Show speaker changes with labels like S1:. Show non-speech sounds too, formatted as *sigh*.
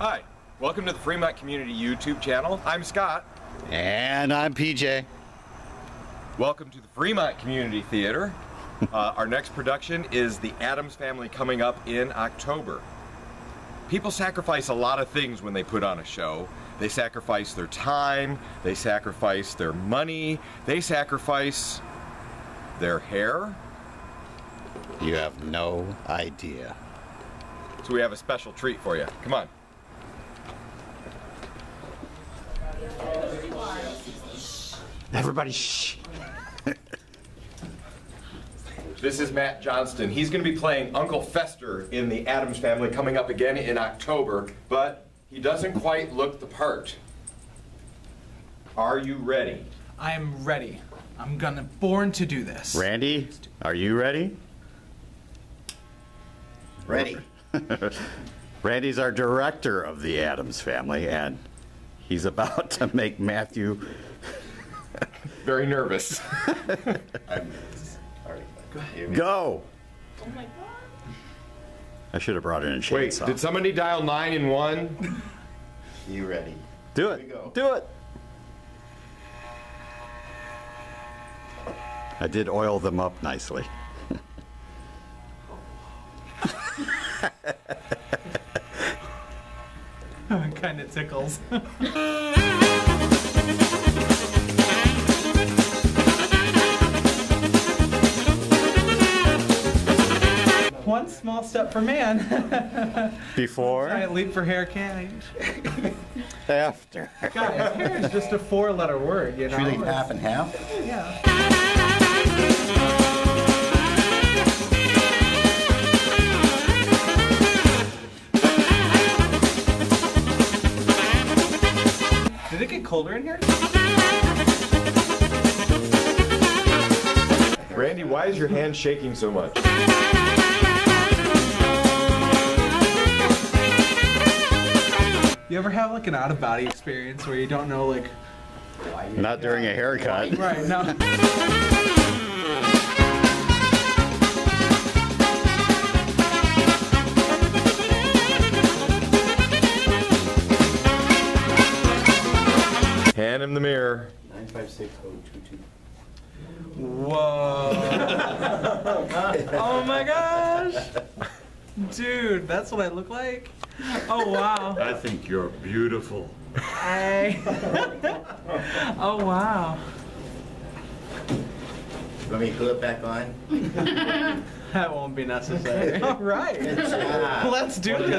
S1: Hi, welcome to the Fremont Community YouTube channel. I'm Scott.
S2: And I'm PJ.
S1: Welcome to the Fremont Community Theater. *laughs* Uh, our next production is The Addams Family coming up in October. People sacrifice a lot of things when they put on a show. They sacrifice their time, they sacrifice their money, they sacrifice their hair.
S2: You have no idea.
S1: So we have a special treat for you. Come on.
S2: Everybody shh. *laughs*
S1: This is Matt Johnston. He's going to be playing Uncle Fester in The Addams Family coming up again in October, but he doesn't quite look the part. Are you ready?
S3: I am ready. I'm gonna born to do this.
S2: Randy, are you ready?
S4: Ready. *laughs*
S2: Randy's our director of the Addams family, and he's about to make Matthew.
S1: Very nervous. *laughs*
S2: Go! Oh I should have brought in a
S1: Wait, did somebody dial 9 and 1?
S4: You ready?
S2: Do
S4: Here we
S2: it.
S4: go.
S2: Do it. I did oil them up nicely. *laughs* *laughs*
S3: kind of tickles. *laughs* One small step for man. *laughs*
S2: Before,
S3: Giant leap for hair can.
S2: after.
S3: Guys, hair is just a four-letter word, you know.
S4: Should we leave half and half?
S3: Yeah. Colder in here?
S1: Randy, why is your hand shaking so much?
S3: You ever have like an out-of-body experience where you don't know like
S2: Not during a haircut.
S3: right no *laughs*
S1: the mirror.
S4: 9560222.
S3: Whoa. *laughs* oh my gosh. Dude, that's what I look like? Oh wow.
S2: I think you're beautiful.
S3: Hey. *laughs* oh wow.
S4: Let me to glue it back on? *laughs*
S3: That won't be necessary. All right. Let's do
S4: Well
S3: this,